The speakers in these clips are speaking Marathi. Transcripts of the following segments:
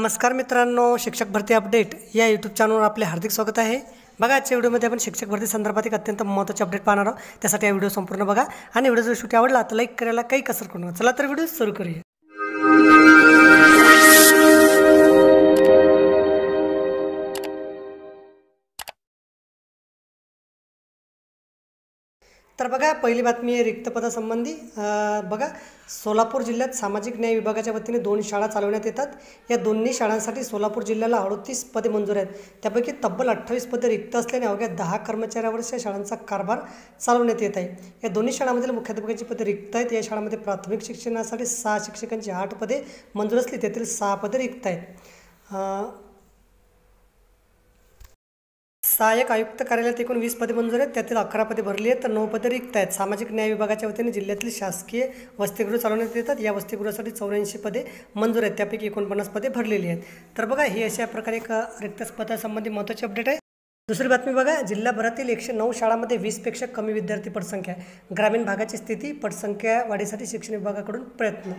नमस्कार मित्रांनो शिक्षक भरती अपडेट या यूट्यूब चॅनलवर आपले हार्दिक स्वागत आहे. बघा आजच्या व्हिडिओमध्ये आपण शिक्षक भरती संदर्भात एक अत्यंत महत्त्वाचे अपडेट पाहणार आहोत. त्यासाठी हा व्हिडिओ संपूर्ण बघा आणि व्हिडिओ जर शूट आवडला तर लाईक करायला काही कसर करू नका. चला तर व्हिडिओ सुरू करूया. तर बघा पहिली बातमी आहे रिक्त पदासंबंधी बघा सोलापूर जिल्ह्यात सामाजिक न्याय विभागाच्या वतीने दोन शाळा चालवण्यात येतात. या दोन्ही शाळांसाठी सोलापूर जिल्ह्याला अडतीस पदे मंजूर आहेत. त्यापैकी तब्बल अठ्ठावीस पदे रिक्त असल्याने अवघ्या दहा कर्मचाऱ्यावरच या शाळांचा कारभार चालवण्यात येत आहे. या दोन्ही शाळांमधील मुख्याध्यापकाची पदे रिक्त आहेत. या शाळांमध्ये प्राथमिक शिक्षणासाठी सहा शिक्षकांची आठ पदे मंजूर असली त्यातील सहा पदे रिक्त आहेत. सहाय्यक आयुक्त कार्यालयात एकूण वीस पदे मंजूर आहेत. त्यातील अकरा पदे भरली आहेत. तर नऊ पदे रिक्त आहेत. सामाजिक न्याय विभागाच्या वतीने जिल्ह्यातील शासकीय वसतिगृह चालवण्यात येतात. या वसतिगृहासाठी चौऱ्याऐंशी पदे मंजूर आहेत. त्यापैकी एकोणपन्नास पदे भरलेली आहेत. तर बघा हे अशा प्रकारे एक रिक्त पदासंबंधी महत्त्वाची अपडेट आहे. दुसरी बातमी बघा. जिल्हाभरातील एकशे नऊ शाळांमध्ये वीसपेक्षा कमी विद्यार्थी पटसंख्या आहे. ग्रामीण भागाची स्थिती पटसंख्या वाढीसाठी शिक्षण विभागाकडून प्रयत्न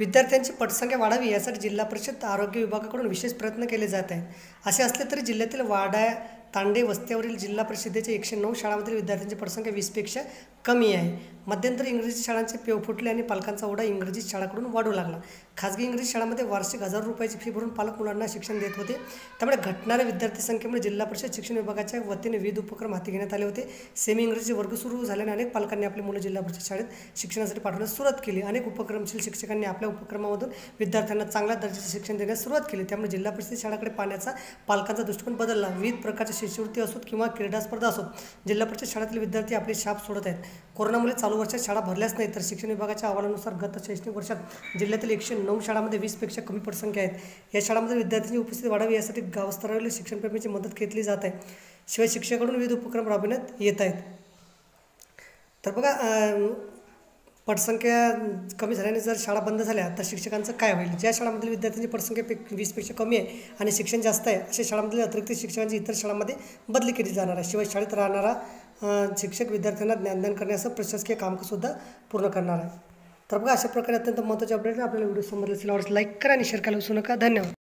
विद्यार्थ्यांची पटसंख्या वाढावी यासाठी जिल्हा परिषद आरोग्य विभागाकडून विशेष प्रयत्न केले जात आहेत. असे असले तरी जिल्ह्यातील वाडा तांडे वस्त्यावरील जिल्हा परिषदेच्या एकशे नऊ शाळांमधील विद्यार्थ्यांची पटसंख्या वीसपेक्षा कमी आहे. मध्यंतरी इंग्रजी शाळांचे पेव फुटले आणि पालकांचा ओढा इंग्रजी शाळाकडून वाढू लागला. खाजगी इंग्रजी शाळांमध्ये वार्षिक हजार रुपयाची फी भरून पालक मुलांना शिक्षण देत होते. त्यामुळे घटणाऱ्या विद्यार्थी संख्येमुळे जिल्हा परिषद शिक्षण विभागाच्या वतीने विविध उपक्रम हाती घेण्यात आले होते. सेमी इंग्रजी वर्ग सुरू झाल्याने अनेक पालकांनी आपली मुलं जिल्हा परिषद शाळेत शिक्षणासाठी पाठवण्यास सुरुवात केली. अनेक उपक्रमशील शिक्षकांनी आपल्या उपक्रमामधून विद्यार्थ्यांना चांगल्या दर्जाचे शिक्षण देण्यास सुरुवात केली. त्यामुळे जिल्हा परिषद शाळाकडे पाहण्याचा पालकांचा दृष्टिकोन बदलला. विविध प्रकारच्या शिष्यवृत्ती असोत किंवा क्रीडा स्पर्धा असोत जिल्हा परिषद शाळेतील विद्यार्थी आपली शाप सोडत आहेत. कोरोनामुळे चालू वर्षात शाळा भरल्याच नाही तर शिक्षण विभागाच्या अहवालानुसार गत शैक्षणिक वर्षात जिल्ह्यातील एकशे नऊ शाळांमध्ये वीसपेक्षा कमी पटसंख्या आहेत. या शाळांमध्ये विद्यार्थ्यांची उपस्थिती वाढावी यासाठी गावस्तरावरील शिक्षणप्रेमीची मदत घेतली जात आहे. शिवाय शिक्षकाकडून विविध उपक्रम राबविण्यात येत आहेत. तर बघा पटसंख्या कमी झाल्याने जर शाळा बंद झाल्या तर शिक्षकांचं काय होईल? ज्या शाळांमधील विद्यार्थ्यांची पटसंख्या पे वीसपेक्षा कमी आहे आणि शिक्षण जास्त आहे अशा शाळांमधील अतिरिक्त शिक्षकांची इतर शाळांमध्ये बदली केली जाणार आहे. शिवाय शाळेत राहणारा शिक्षक विद्यार्थ्यांना ज्ञानदान करण्याचं प्रशासकीय कामसुद्धा पूर्ण करणार आहे. तर बघा अशा प्रकारे अत्यंत महत्त्वाचे अपडेट आपल्याला व्हिडिओ समजले असेल आवडल्यास लाईक करा आणि शेअर करायला विसरू नका. धन्यवाद.